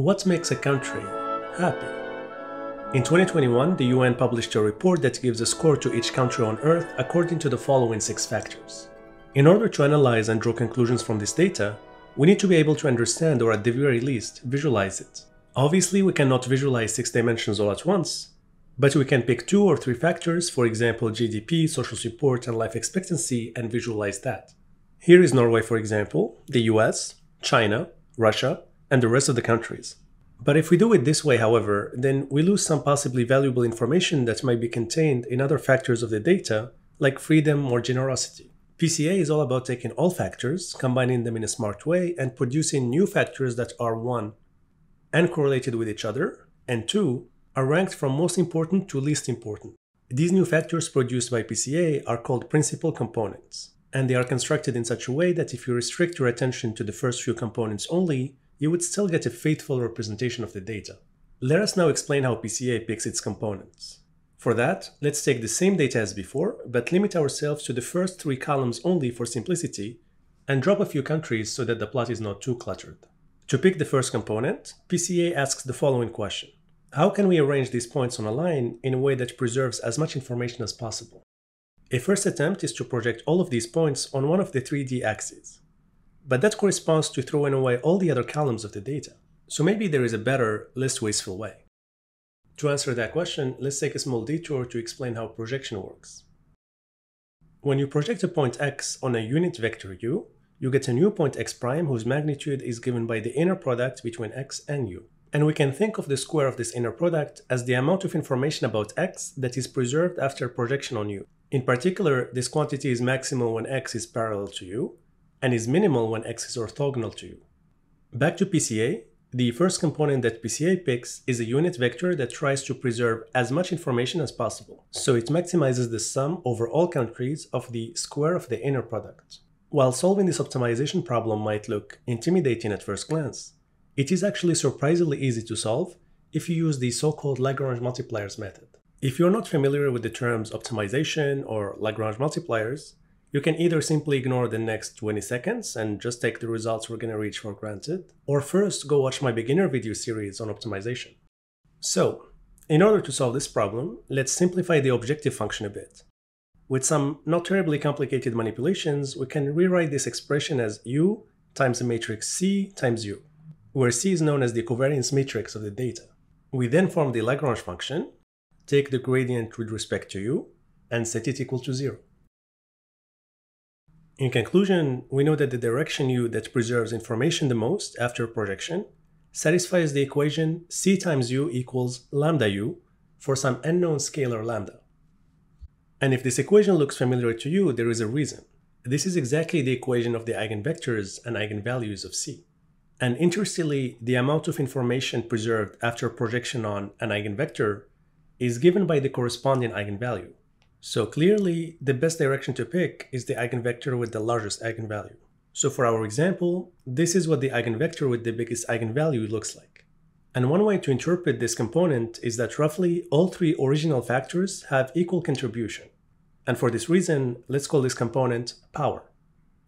What makes a country happy? In 2021, the UN published a report that gives a score to each country on Earth according to the following six factors. In order to analyze and draw conclusions from this data, we need to be able to understand or at the very least visualize it. Obviously, we cannot visualize six dimensions all at once, but we can pick two or three factors, for example GDP, social support, and life expectancy, and visualize that. Here is Norway, for example, the US, China, Russia, and the rest of the countries. But if we do it this way, however, then we lose some possibly valuable information that might be contained in other factors of the data, like freedom or generosity. PCA is all about taking all factors, combining them in a smart way, and producing new factors that are one, uncorrelated with each other, and two, are ranked from most important to least important. These new factors produced by PCA are called principal components, and they are constructed in such a way that if you restrict your attention to the first few components only, you would still get a faithful representation of the data. Let us now explain how PCA picks its components. For that, let's take the same data as before, but limit ourselves to the first three columns only for simplicity, and drop a few countries so that the plot is not too cluttered. To pick the first component, PCA asks the following question. How can we arrange these points on a line in a way that preserves as much information as possible? A first attempt is to project all of these points on one of the 3D axes but that corresponds to throwing away all the other columns of the data. So maybe there is a better, less wasteful way. To answer that question, let's take a small detour to explain how projection works. When you project a point x on a unit vector u, you get a new point x prime whose magnitude is given by the inner product between x and u. And we can think of the square of this inner product as the amount of information about x that is preserved after projection on u. In particular, this quantity is maximal when x is parallel to u, and is minimal when x is orthogonal to u. Back to PCA, the first component that PCA picks is a unit vector that tries to preserve as much information as possible, so it maximizes the sum over all countries of the square of the inner product. While solving this optimization problem might look intimidating at first glance, it is actually surprisingly easy to solve if you use the so-called Lagrange multipliers method. If you're not familiar with the terms optimization or Lagrange multipliers, you can either simply ignore the next 20 seconds and just take the results we're going to reach for granted, or first go watch my beginner video series on optimization. So, in order to solve this problem, let's simplify the objective function a bit. With some not terribly complicated manipulations, we can rewrite this expression as u times the matrix C times u, where C is known as the covariance matrix of the data. We then form the Lagrange function, take the gradient with respect to u, and set it equal to 0. In conclusion, we know that the direction u that preserves information the most after projection satisfies the equation c times u equals lambda u for some unknown scalar lambda. And if this equation looks familiar to you, there is a reason. This is exactly the equation of the eigenvectors and eigenvalues of C. And interestingly, the amount of information preserved after projection on an eigenvector is given by the corresponding eigenvalue. So clearly, the best direction to pick is the eigenvector with the largest eigenvalue. So for our example, this is what the eigenvector with the biggest eigenvalue looks like. And one way to interpret this component is that roughly all three original factors have equal contribution. And for this reason, let's call this component power.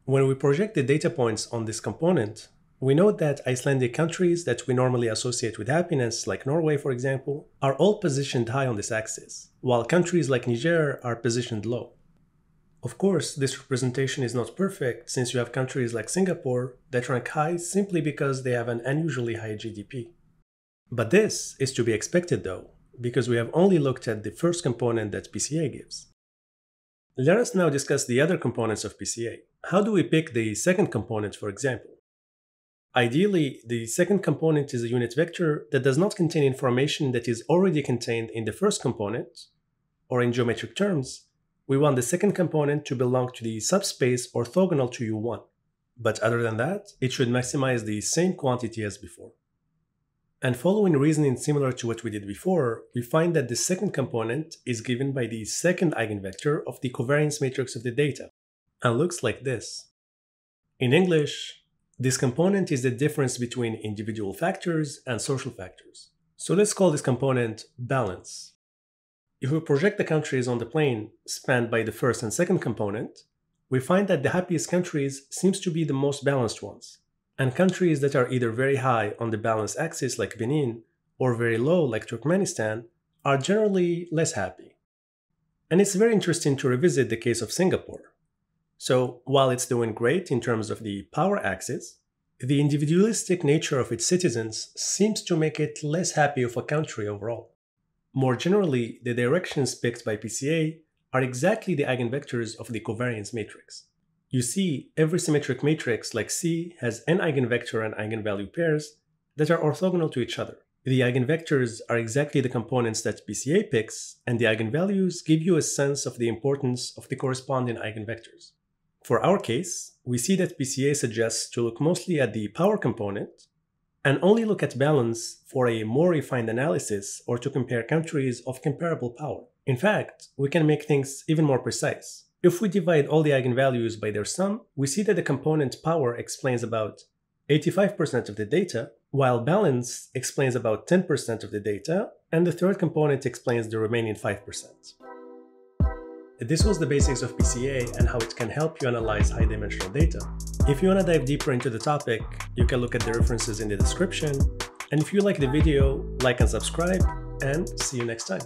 When we project the data points on this component, we note that Icelandic countries that we normally associate with happiness, like Norway for example, are all positioned high on this axis, while countries like Niger are positioned low. Of course, this representation is not perfect since you have countries like Singapore that rank high simply because they have an unusually high GDP. But this is to be expected though, because we have only looked at the first component that PCA gives. Let us now discuss the other components of PCA. How do we pick the second component, for example? Ideally, the second component is a unit vector that does not contain information that is already contained in the first component, or in geometric terms, we want the second component to belong to the subspace orthogonal to U1. But other than that, it should maximize the same quantity as before. And following reasoning similar to what we did before, we find that the second component is given by the second eigenvector of the covariance matrix of the data, and looks like this. In English, this component is the difference between individual factors and social factors. So let's call this component balance. If we project the countries on the plane spanned by the first and second component, we find that the happiest countries seems to be the most balanced ones. and countries that are either very high on the balance axis like Benin or very low like Turkmenistan are generally less happy. And it's very interesting to revisit the case of Singapore. So, while it's doing great in terms of the power axis, the individualistic nature of its citizens seems to make it less happy of a country overall. More generally, the directions picked by PCA are exactly the eigenvectors of the covariance matrix. You see, every symmetric matrix like C has n eigenvector and eigenvalue pairs that are orthogonal to each other. The eigenvectors are exactly the components that PCA picks, and the eigenvalues give you a sense of the importance of the corresponding eigenvectors. For our case, we see that PCA suggests to look mostly at the power component and only look at balance for a more refined analysis or to compare countries of comparable power. In fact, we can make things even more precise. If we divide all the eigenvalues by their sum, we see that the component power explains about 85% of the data, while balance explains about 10% of the data, and the third component explains the remaining 5%. This was the basics of PCA and how it can help you analyze high dimensional data. If you want to dive deeper into the topic, you can look at the references in the description. And if you like the video, like and subscribe, and see you next time.